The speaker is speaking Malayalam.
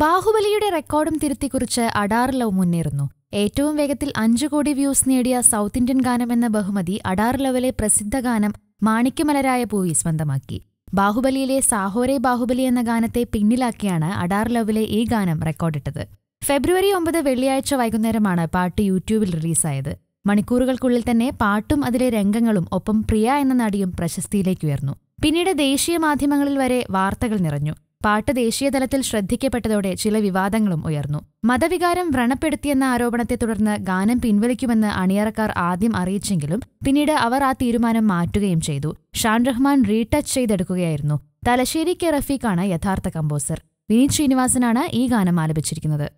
ബാഹുബലിയുടെ റെക്കോർഡും തിരുത്തിക്കുറിച്ച് അഡാർ ലവ് മുന്നേറുന്നു. ഏറ്റവും വേഗത്തിൽ അഞ്ചു കോടി വ്യൂസ് നേടിയ സൗത്ത് ഇന്ത്യൻ ഗാനം എന്ന ബഹുമതി അഡാർ ലവിലെ പ്രസിദ്ധ ഗാനം മാണിക്യമലരായ പൂവി സ്വന്തമാക്കി. ബാഹുബലിയിലെ സാഹോരെ ബാഹുബലി എന്ന ഗാനത്തെ പിന്നിലാക്കിയാണ് അഡാർ ലവിലെ ഈ ഗാനം റെക്കോർഡിട്ടത്. ഫെബ്രുവരി ഒമ്പത് വെള്ളിയാഴ്ച വൈകുന്നേരമാണ് പാട്ട് യൂട്യൂബിൽ റിലീസായത്. മണിക്കൂറുകൾക്കുള്ളിൽ തന്നെ പാട്ടും അതിലെ രംഗങ്ങളും ഒപ്പം പ്രിയ എന്ന നടിയും പ്രശസ്തിയിലേക്കുയർന്നു പിന്നീട് ദേശീയ മാധ്യമങ്ങളിൽ വരെ വാർത്തകൾ നിറഞ്ഞു. പാട്ട് ദേശീയതലത്തിൽ ശ്രദ്ധിക്കപ്പെട്ടതോടെ ചില വിവാദങ്ങളും ഉയർന്നു. മതവികാരം വ്രണപ്പെടുത്തിയെന്ന ആരോപണത്തെ തുടർന്ന് ഗാനം പിൻവലിക്കുമെന്ന് അണിയറക്കാർ ആദ്യം അറിയിച്ചെങ്കിലും പിന്നീട് അവർ ആ തീരുമാനം മാറ്റുകയും ചെയ്തു. ഷാൻ റഹ്മാൻ റീടച്ച് ചെയ്തെടുക്കുകയായിരുന്നു. തലശ്ശേരി കെ റഫീഖാണ് യഥാർത്ഥ കമ്പോസർ. വിനീത് ശ്രീനിവാസനാണ് ഈ ഗാനം ആലപിച്ചിരിക്കുന്നത്.